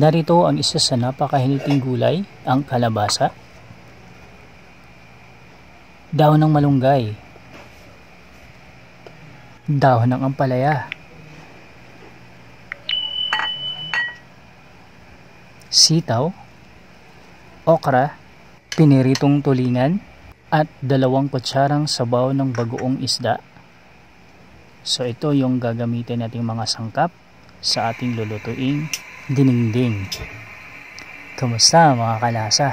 Narito ang isa sa napakahiliting gulay, ang kalabasa. Dahon ng malunggay. Dahon ng ampalaya. Sitaw. Okra. Piniritong tulingan. At dalawang kutsarang sabaw ng bagoong isda. So ito yung gagamitin nating mga sangkap sa ating lulutuing diningding. Kumusta mga kalasa?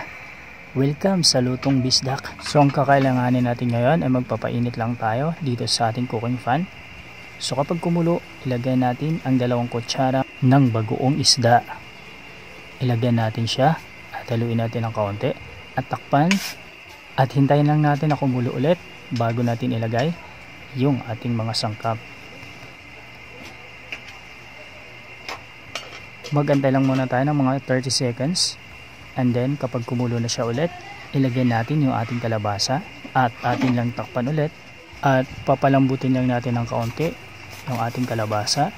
Welcome sa Lutong Bisdak. So ang kakailanganin natin ngayon ay magpapainit lang tayo dito sa ating cooking fan. So kapag kumulo, ilagay natin ang dalawang kutsara ng bagoong isda. Ilagay natin siya at haluin natin ng kaunti at takpan at hintayin lang natin na kumulo ulit bago natin ilagay yung ating mga sangkap. Magantay lang muna tayo ng mga 30 seconds. And then kapag kumulo na siya ulit, ilagay natin yung ating kalabasa at atin lang takpan ulit. At papalambutin lang natin ng kaunti yung ating kalabasa.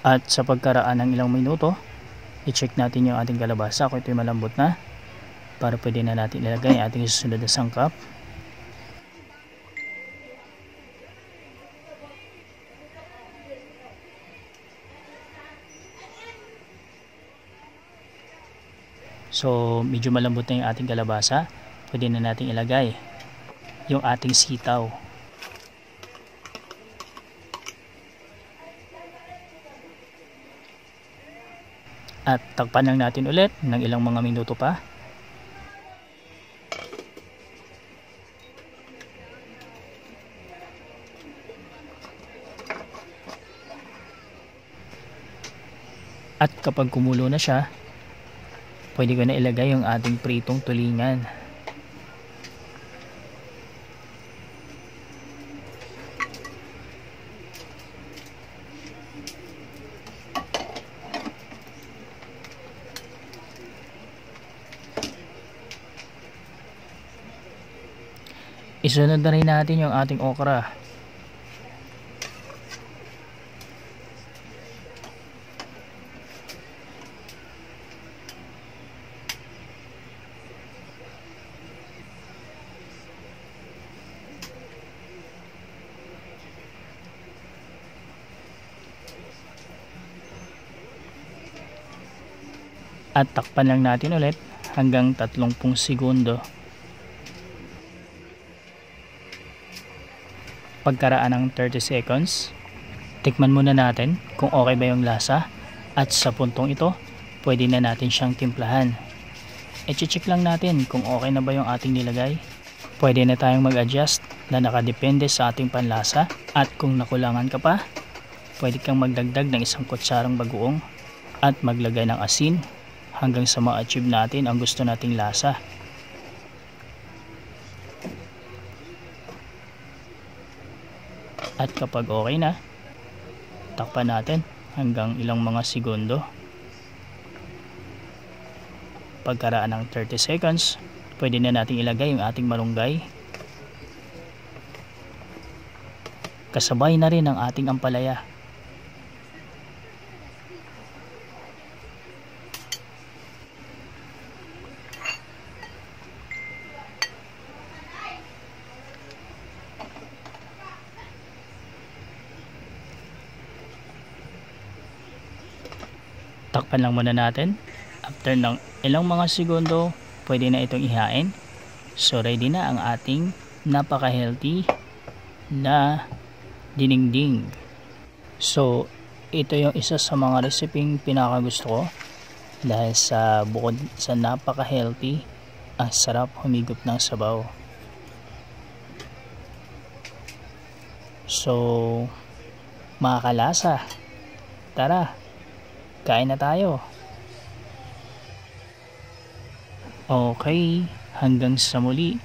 At sa pagkaraan ng ilang minuto, i-check natin yung ating kalabasa kung ito'y malambot na para pwede na natin ilagay ang ating susunod na sangkap. So, medyo malambot na yung ating kalabasa. Pwede na natin ilagay yung ating sitaw. At takpan lang natin ulit ng ilang mga minuto pa. At kapag kumulo na siya, pwede ko na ilagay yung ating pritong tulingan. Isunod na rin natin yung ating okra. At takpan lang natin ulit hanggang 30 segundo. Pagkaraan ng 30 seconds. Tikman muna natin kung okay ba yung lasa at sa puntong ito, pwede na natin siyang timplahan. I-check lang natin kung okay na ba yung ating nilagay. Pwede na tayong mag-adjust na nakadepende sa ating panlasa at kung nakulangan ka pa, pwede kang magdagdag ng isang kutsarang bagoong at maglagay ng asin hanggang sa ma-achieve natin ang gusto nating lasa. At kapag okay na, takpan natin hanggang ilang mga segundo. Pagkaraan ng 30 seconds, pwede na natin ilagay yung ating malunggay. Kasabay na rin ang ating ampalaya. Takpan lang muna natin. After ng ilang mga segundo pwede na itong ihain. So ready na ang ating napaka healthy na diningding so ito yung isa sa mga reseping pinakagusto ko. Dahil sa bukod sa napaka healthy ang sarap humigop ng sabaw. So mga kalasa tara kain na tayo. Okay, hanggang sa muli.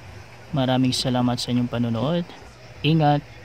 Maraming salamat sa inyong panonood. Ingat!